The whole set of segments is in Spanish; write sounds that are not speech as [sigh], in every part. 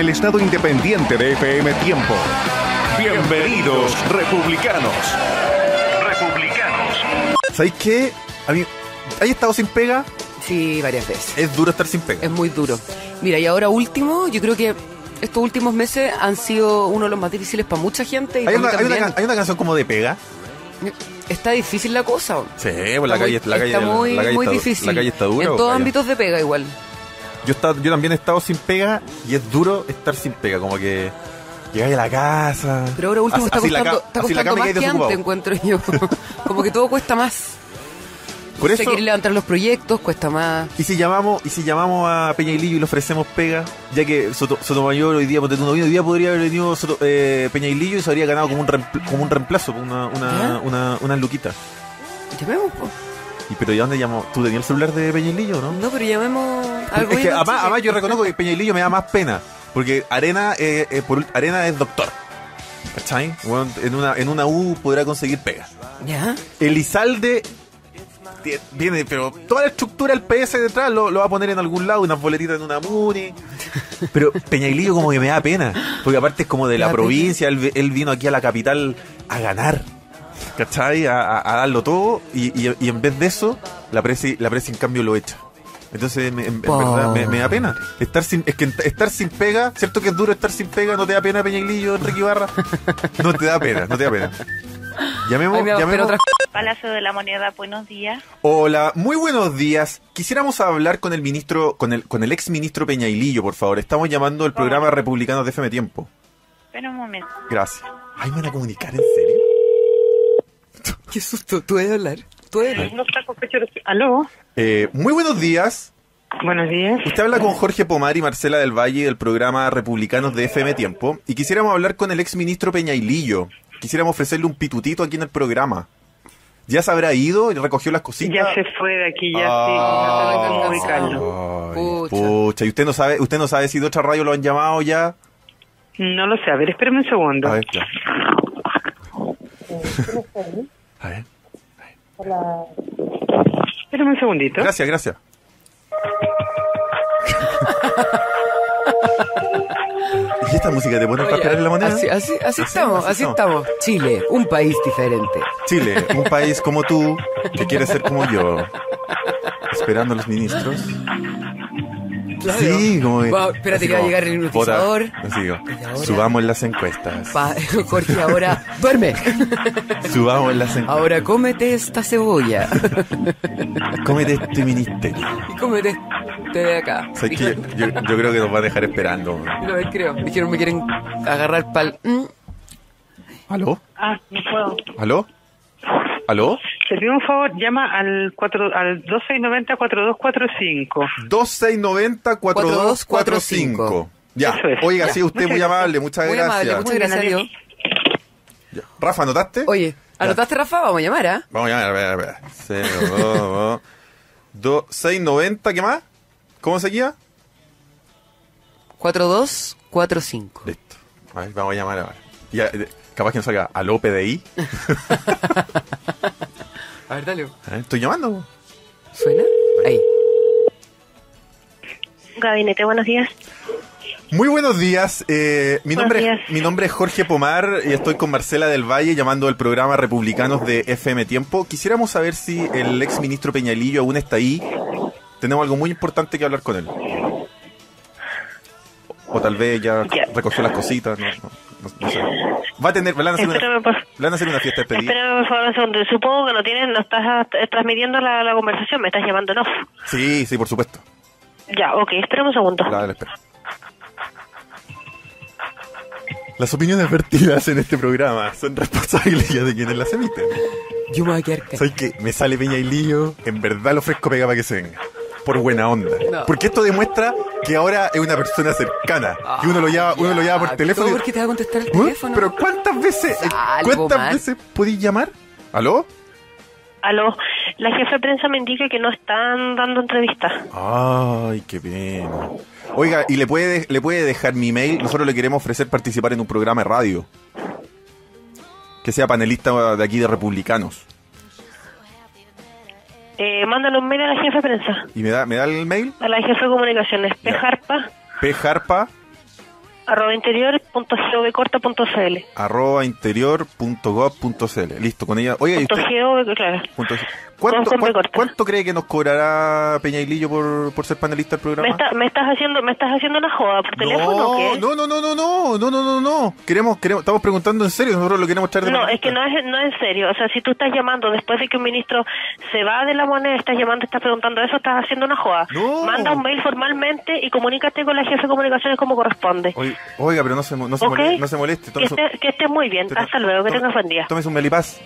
el Estado Independiente de FM Tiempo. Bienvenidos, republicanos. Republicanos. ¿Sabéis qué? A mí, ¿Hay estado sin pega? Sí, varias veces. Es duro estar sin pega. Es muy duro. Mira, y ahora último, yo creo que estos últimos meses han sido uno de los más difíciles para mucha gente. Y ¿Hay, una, hay, una, hay una canción como de pega. Está difícil la cosa. Sí, pues la Está calle, muy- la calle, está muy, la calle muy está, difícil. La calle está dura. En ¿o todos ámbitos de pega igual. Yo, está- yo también he estado sin pega y es duro estar sin pega. Como que llegáis a la casa. Pero ahora último así- está la costando, ca- está la costando más que antes, encuentro yo. [laughs] Como que todo cuesta más. Por Se eso, quiere levantar los proyectos, cuesta más. y si llamamos y si llamamos a Peña y Lillo y le ofrecemos pega, ya que Soto, Sotomayor hoy día, no hoy día podría haber venido Soto- eh, Peña y Lillo y se habría ganado como un, reempl- como un reemplazo, una, una, ¿Ya? una, una luquita. Llamemos, po. ¿Y pero ¿y a dónde llamó? ¿Tú tenías el celular de Peña y Lillo, no? No, pero llamemos algo es que además, además yo reconozco que Peñailillo me da más pena. Porque Arena, eh, eh, por, Arena es doctor. ¿Cachai? Bueno, en, una, en una U podrá conseguir pega. ¿Ya? Elizalde viene, pero toda la estructura del PS detrás lo, lo va a poner en algún lado, unas boletitas en una Muni. [laughs] Pero Peñailillo como que me da pena. Porque aparte es como de la provincia, él, él vino aquí a la capital a ganar. ¿Cachai? A, a- a darlo todo y, y- y en vez de eso, la presi, la presi en cambio lo echa. Entonces, me- en, en verdad, me, me da pena. Estar sin, es que estar sin pega, ¿cierto que es duro estar sin pega? ¿No te da pena, Peñailillo, Enrique Ibarra? [laughs] No te da pena, no te da pena. Llamemos, llamemos. otra- Palacio de la Moneda, buenos días. Hola, muy buenos días. Quisiéramos hablar con el ministro, con el, con el ex ministro Peñailillo, por favor. Estamos llamando el programa Republicanos de FM Tiempo. Espera un momento. Gracias. Ay, ¿me van a comunicar en serio? Qué susto, tú debes hablar. Sospechoso. ¿Aló? Eh, muy buenos días. Buenos días. Usted habla con Jorge Pomar y Marcela del Valle del programa Republicanos de FM Tiempo. Y quisiéramos hablar con el ex ministro Peñailillo. Quisiéramos ofrecerle un pitutito aquí en el programa. ¿Ya se habrá ido y recogió las cositas? Ya se fue de aquí, ya Ah. sí. No. Ay, Pucha. pucha. ¿Y usted no sabe, usted no sabe si de otra radio lo han llamado ya? No lo sé. A ver, espérame un segundo. A ver, ya. [laughs] A ver. Espérame un segundito. Gracias, gracias. [laughs] ¿Y esta música te pone para esperar en la moneda? Así, así, así estamos, así estamos. estamos. Chile, un país diferente. Chile, un país como tú, que quiere ser como yo. Esperando a los ministros. Sí, como que- Wow, espérate que va a llegar el hipnotizador. así como, Y ahora- subamos las encuestas. Pa- [laughs] Jorge, ahora [laughs] duerme. Subamos las encuestas. Ahora cómete esta cebolla. [laughs] Cómete este ministerio. Y cómete este de acá. Yo, yo creo que nos va a dejar esperando. Lo ves, creo. Dijeron me quieren agarrar pal. Mm. ¿Aló? Ah, no puedo. ¿Aló? ¿Aló? Te pido un favor, llama al, 4, al 2690-4245. 2690-4245. Ya. Es. Oiga, Ya. sí, usted Muchas muy gracias. amable, muchas Muy gracias. amable, muchas gracias a Dios. Ya. Rafa, ¿anotaste? Oye, ¿anotaste, Rafa? Vamos a llamar, ¿ah? Vamos a llamar, a ver, a ver. 0, 2, 2, 690, ¿qué más? ¿Cómo seguía? 4245. Listo. A ver, vamos a llamar ahora. Ya, eh, capaz que nos salga aló PDI. [laughs] [laughs] A ver, dale. A ver, Estoy llamando. ¿Suena? Ahí. Gabinete, buenos días. Muy buenos días. eh, mi, Buenos nombre, días. Es, mi nombre es Jorge Pomar y estoy con Marcela del Valle llamando del programa Republicanos de FM Tiempo. Quisiéramos saber si el ex ministro Peñalillo aún está ahí. Tenemos algo muy importante que hablar con él. O tal vez ya, Ya. recogió las cositas. No, no- no- no sé. Va a tener, le van a hacer una, por, van a hacer una fiesta despedida. espérame, por favor, un segundo. Supongo que no tienes, no estás transmitiendo la, la conversación, me estás llamando off. Sí, sí, por supuesto. Ya, ok, espérame un segundo. La, la espera. Las opiniones vertidas en este programa son responsabilidad de quienes las emiten. Yo me voy a quedar. Soy que me sale Peña y Lío, en verdad le ofrezco pega para que se venga. Por buena onda. No. Porque esto demuestra que ahora es una persona cercana. que uno lo llama, uno lo llama por teléfono. ¿todo y- porque te va a contestar el ¿Eh? teléfono? Pero ¿cuántas veces, Sal, cuántas veces podéis llamar? ¿Aló? Aló, la jefa de prensa me indica que no están dando entrevistas. Ay, qué pena. Oiga, ¿y le puede, le puede dejar mi mail? Nosotros le queremos ofrecer participar en un programa de radio. Que sea panelista de aquí de Republicanos. Eh, mándale un mail a la jefa de prensa, ¿Y me da, me da el mail? a la jefa de comunicaciones, Ya. Pejarpa, P. Jarpa arroba interior.govcorta.cl. Arroba interior.gov.cl. Listo, con ella. ¿y Punto usted? claro. Punto- ¿Cuánto, Con- con B cuán- corta. cuánto cree que nos cobrará Peñailillo por, por ser panelista del programa? ¿Me, está- me estás haciendo me estás haciendo una joda por teléfono o qué? no, no, no, no, no, no, no, no, no. Queremos, queremos, estamos preguntando en serio, nosotros lo queremos echar de No, panelista. es que no es, no es en serio. O sea, si tú estás llamando después de que un ministro se va de la moneda, estás llamando, estás preguntando eso, estás haciendo una joda. No. Manda un mail formalmente y comunícate con la jefe de comunicaciones como corresponde. Oiga, pero no se, no se, ¿Ok? mole- no se moleste. Que estés que estés muy bien. Hasta luego. Que tengas buen día. Tómese un melipaz.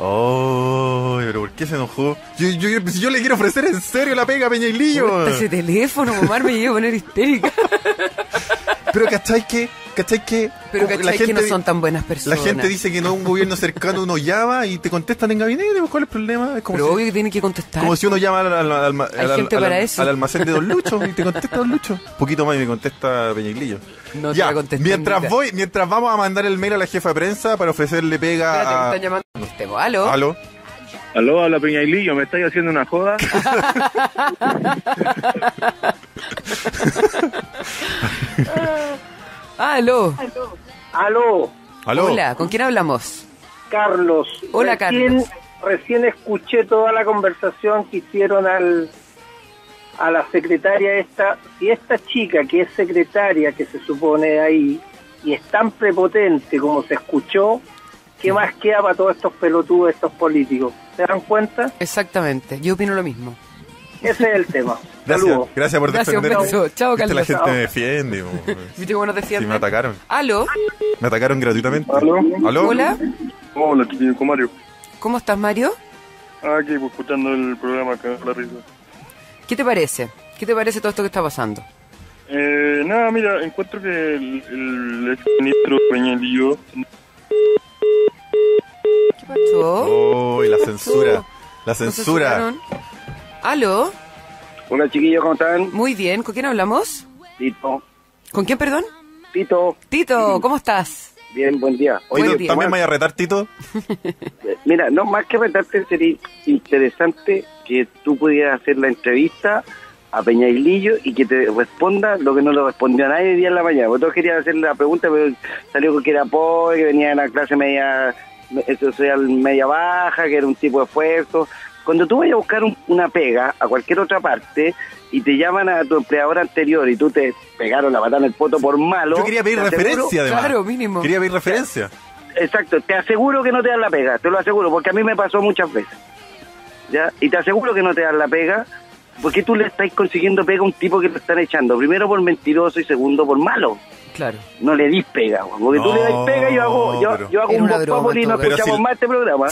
Oh, pero ¿por qué se enojó? Yo, yo, yo, si yo le quiero ofrecer en serio la pega a Peñailillo. Ese teléfono, mamá, me llevo a poner histérica. Pero ¿cachai que? ¿Cachai que? Pero cachai que no son tan buenas La personas. gente dice que no un gobierno cercano uno llama y te contestan en gabinete, pues, ¿cuál es el problema? Es como, Pero si, obvio que tiene que contestar. como si uno llama al, al- al- al- Hay al- gente al- para al- eso. al almacén de Don Lucho y te contesta Don Lucho. [laughs] poquito más y me contesta Peñailillo. No te ya, va a contestar mientras nunca. voy, mientras vamos a mandar el mail a la jefa de prensa para ofrecerle pega Espérate, me a... están llamando. Usted, ¿Aló? ¿Aló? Aló, habla Peñailillo, ¿me estáis haciendo una joda? [laughs] [laughs] ¿Aló? Aló, ¿Aló? Hola, ¿con quién hablamos? Carlos. Hola, recién, Carlos. Recién escuché toda la conversación que hicieron al, a la secretaria esta. Si esta chica que es secretaria, que se supone ahí, y es tan prepotente como se escuchó, ¿qué más queda para todos estos pelotudos, estos políticos? ¿Se dan cuenta? Exactamente, yo opino lo mismo. Ese es el tema. Gracias, Saludos. gracias por Gracias, un defenderme. beso. Chao, Viste, La Carlos. gente me defiende. ¿Viste cómo nos Sí, defienden? me atacaron. ¿Aló? Me atacaron gratuitamente. ¿Aló? ¿Aló? Hola, Hola, con Mario. ¿cómo estás, Mario? Aquí, pues, escuchando el programa acá, la risa. ¿Qué te parece? ¿Qué te parece todo esto que está pasando? Eh, nada, mira, encuentro que el, el ex ministro Peñailillo ¿Qué pasó? Oh, y la censura. La ¿Nos censura. ¿Aló? Hola chiquillos, ¿cómo están? Muy bien, ¿con quién hablamos? Tito. ¿Con quién, perdón? Tito, Tito, ¿cómo estás? bien, buen día. Oye, Buen día. ¿también me vaya a retar, Tito? Mira, no más que retarte sería interesante que tú pudieras hacer la entrevista a Peñailillo y que te responda lo que no le respondió a nadie el día en la mañana. Porque todos querían hacerle la pregunta, pero salió que era pobre, que venía de la clase media eh, social media baja, que era un tipo de esfuerzo. Cuando tú vayas a buscar un- una pega a cualquier otra parte y te llaman a tu empleador anterior y tú te pegaron la patada en el poto por malo... Yo quería pedir aseguro- referencia, además. Claro, mínimo. Quería pedir referencia. Exacto, te aseguro que no te dan la pega, te lo aseguro, porque a mí me pasó muchas veces. ¿Ya? Y te aseguro que no te dan la pega, porque tú le estás consiguiendo pega a un tipo que te están echando, primero por mentiroso y segundo por malo. Claro. No le dis pega, güey, porque tú No, le das pega y yo hago, yo, pero- yo hago un voz y no escuchamos si- más este programa.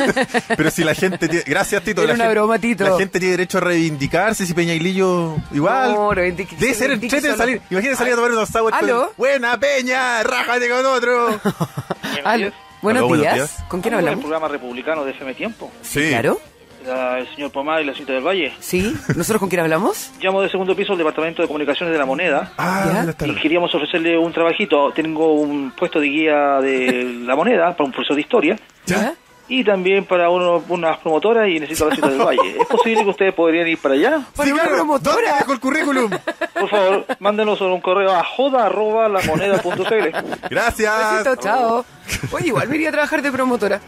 [laughs] Pero si la gente tiene... Gracias, Tito. Era la una gente- broma, Tito. La gente tiene derecho a reivindicarse si Peñailillo igual. No, reivindique- Debe ser reivindique entrete solo. salir. Imagínate salir a tomar unos sour. ¿Aló? con- Buena Peña, rájate con otro. [laughs] Aló. Buenos, Aló, buenos días. ¿Con quién el hablamos? programa republicano de FM Tiempo. Sí. Claro. La- el señor Pomar y la señorita del Valle. Sí. ¿Nosotros con quién hablamos? Llamo del segundo piso del Departamento de Comunicaciones de la Moneda Ah, y queríamos ofrecerle un trabajito. Tengo un puesto de guía de la moneda para un profesor de historia ¿Ya? Y también para uno- unas promotoras y necesito la señorita del Valle. ¿Es posible que ustedes podrían ir para allá? Para Sí, una claro. promotora. ¿Dónde dejo el currículum? Por favor, mándenos un correo a joda arroba la moneda.cl. Gracias. Besito, chao. Oye, igual me iría a trabajar de promotora.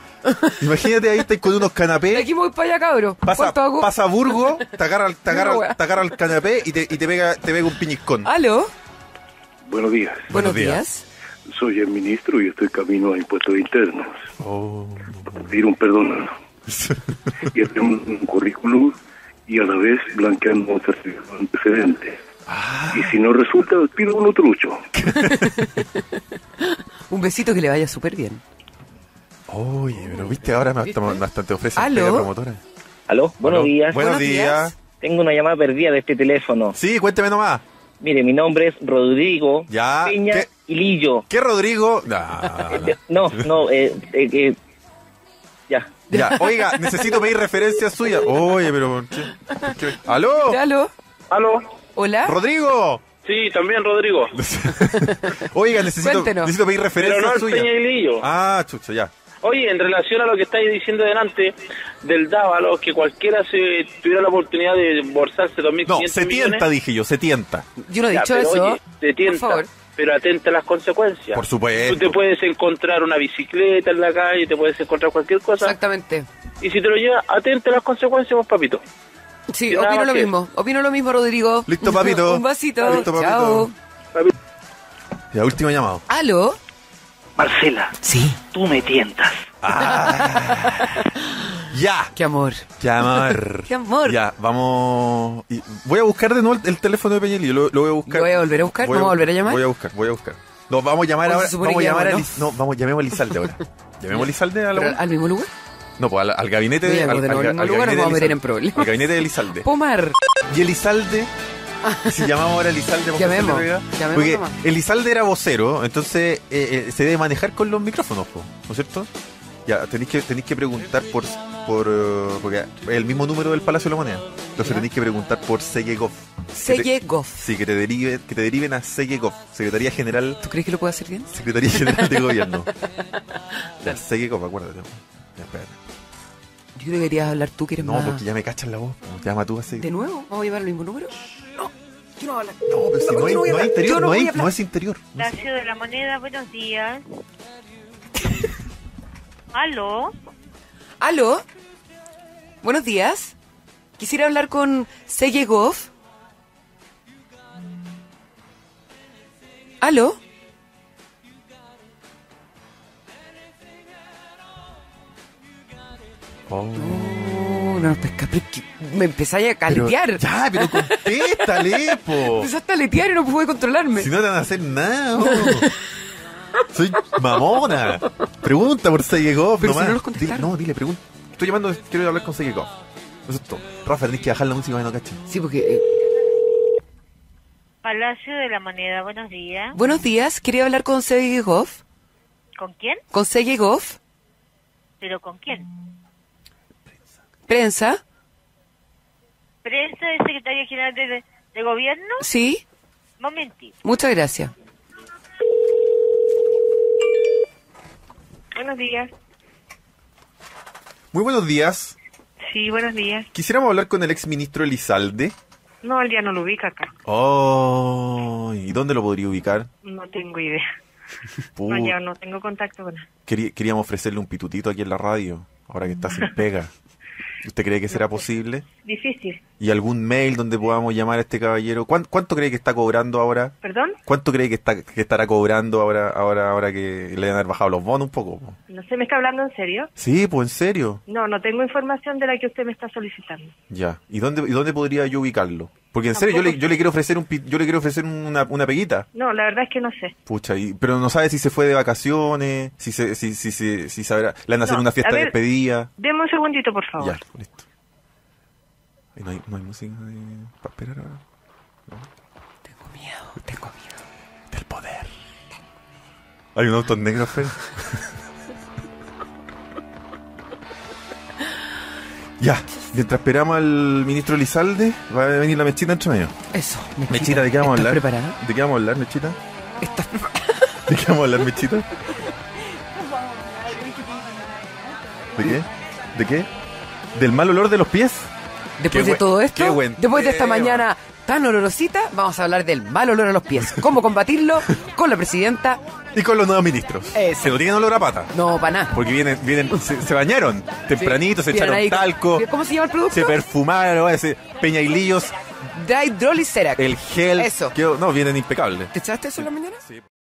Imagínate ahí estáis con unos De canapés. aquí me voy para allá, cabro. Pasa, pasa a Burgo, te agarra, te agarra, te agarra el canapé y te, y te pega, te pega un piñiscón. ¿Aló? Buenos días, Buenos, Buenos días. Soy el ministro y estoy camino a impuestos internos. Oh. Pedir [laughs] un perdón. y hacer un, un currículum y a la vez blanqueando un certificado de antecedentes. Y si no resulta, pido uno trucho. [laughs] Un besito que le vaya súper bien. Oye, pero viste, ahora me- hasta, hasta te ofrecen ¿Aló? promotora. Aló, buenos días. Buenos, días. Tengo una llamada perdida de este teléfono. Sí, cuénteme nomás. Mire, mi nombre es Rodrigo Ya, Peña ¿qué? y Lillo. ¿Qué Rodrigo? [laughs] Nah, No, no, eh, eh, eh, ya. ya, oiga, necesito pedir referencias suyas. Oye, pero ¿por qué? ¿Por qué? ¿Aló? ¿Ya, ¿Aló? ¿Aló? ¿Hola? ¿Rodrigo? Sí, también Rodrigo. [laughs] Oiga, necesito, Cuéntenos. necesito pedir referencias Pero no suyas. Peñailillo. Ah, chucho, ya. Oye, en relación a lo que estáis diciendo delante del Dávalo, que cualquiera se tuviera la oportunidad de embolsarse 2.500 No, se millones. tienta, dije yo, se tienta. Yo no he Ya, dicho pero, eso. oye, te tienta, Por favor. pero atenta a las consecuencias. Por supuesto. Tú te puedes encontrar una bicicleta en la calle, te puedes encontrar cualquier cosa. Exactamente. Y si te lo llevas, atenta a las consecuencias, vos, papito. Sí, opino lo que mismo. Opino lo mismo, Rodrigo. Listo, papito. [laughs] Un vasito. Listo, papito. Chao. Ya, último llamado. ¿Aló? Marcela, Sí. tú me tientas. [laughs] Ya. Qué amor. Qué amor. [laughs] Qué amor. Ya, vamos. y voy a buscar de nuevo el, el teléfono de Peñalillo. Lo, lo voy a buscar. ¿Lo voy a volver a buscar? Voy ¿Vamos a volver a llamar? Voy a buscar, voy a buscar. No, vamos a llamar ahora. Vamos a llamar a llama, Liz- No, vamos, llamemos a Elizalde ahora. [laughs] ¿Llamemos a Elizalde a la. ¿Al mismo lugar? No, pues al, al gabinete de. Al, al- al mismo al lugar nos gabinete de vamos a meter en Elizalde. Al gabinete de Elizalde. Pomar. Y Elizalde. [laughs] si llamamos ahora a Elizalde, vamos a hacerle Llamemos, llamemos Porque nomás. Elizalde era vocero, entonces eh, eh, se debe manejar con los micrófonos, po, ¿no es cierto? Ya, tenéis que, tenéis que preguntar por. por porque es el mismo número del Palacio de la Moneda. Entonces tenéis que preguntar por Segegov. Segegov. Sí, que te, derive, que te deriven a Segegov, Secretaría General. ¿Tú crees que lo puedo hacer bien? Secretaría General de Gobierno. [laughs] ya, Segegov, acuérdate. Ya, espérate. Yo deberías hablar tú, que eres No, más... porque ya me cachas la voz. po. Llama tú a Segegov. ¿De nuevo? ¿Vamos a llevar el mismo número? No, yo no. No, pero si no, hay, no hay interior, no hay, no es interior. Palacio de la Moneda, buenos días. [laughs] ¿Aló? ¿Aló? Buenos días. Quisiera hablar con Segegov. ¿Aló? Oh. Pero es que me empezáis a Pero- caletear. ya, pero contéstale, [laughs] po. Empezaste a aletear y no pude controlarme. Si no te van a hacer nada, oh. Soy mamona. Pregunta por Segegov Pero si nomás. no los contestaron. Dile- no, dile, pregunta. Estoy llamando, quiero hablar con Segegov. Eso es todo. Rafa, tenés que bajar la música no cachen. Sí, porque... eh, Palacio de la Moneda, buenos días. buenos días, quería hablar con Segegov. ¿Con quién? ¿Con Segegov? ¿Pero con quién? ¿Prensa? ¿Prensa de Secretaría General de, de- de Gobierno? Sí, Momentito. muchas gracias. Buenos días. Muy buenos días. Sí, buenos días. Quisiéramos hablar con el ex ministro Elizalde. No, el día no lo ubica acá. Oh, ¿y dónde lo podría ubicar? No tengo idea. [laughs] Puh, No, ya no tengo contacto con él. querí- queríamos ofrecerle un pitutito aquí en la radio, ahora que está sin pega. [laughs] ¿Usted cree que será posible? Difícil. ¿Y algún mail donde podamos llamar a este caballero? ¿Cuán- ¿Cuánto, cree que está cobrando ahora? ¿Perdón? ¿Cuánto cree que está que estará cobrando ahora ahora ahora que le han bajado los bonos un poco? po? No sé, ¿me está hablando en serio? Sí, pues en serio. No, no tengo información de la que usted me está solicitando. Ya. ¿Y dónde y dónde podría yo ubicarlo? Porque en serio yo le, yo le quiero ofrecer un yo le quiero ofrecer una, una peguita. No, la verdad es que no sé. Pucha, y, pero no sabe si se fue de vacaciones, si se si si si, si sabrá, le van a hacer No, una fiesta a de despedida. Deme un segundito, por favor. Ya, listo. ¿Y no hay, música de... para esperar ahora? Tengo miedo, tengo miedo. Del poder. Hay un auto negro, Fer. ya, mientras esperamos al ministro Lizalde, va a venir la mechita entre medio. Eso, Mechita, ¿de qué vamos a ¿estás hablar? preparada? ¿De qué vamos a hablar, Mechita? ¿Estás preparada? [laughs] ¿De qué vamos a hablar, Mechita? ¿De qué? ¿De qué? ¿Del mal olor de los pies? Después Qué de todo esto, después de esta mañana tan olorosita, vamos a hablar del mal olor a los pies. ¿Cómo combatirlo? Con la presidenta. Y con los nuevos ministros. Eso. Que no tienen olor a pata. No, para nada. Porque vienen, vienen, se, se bañaron tempranito, se echaron ahí talco, ¿Cómo se llama el producto? se perfumaron, ese peñailillos, Dry Drolly Cerac. el gel. Eso. que- no, vienen impecables. ¿Te echaste eso en la mañana? Sí.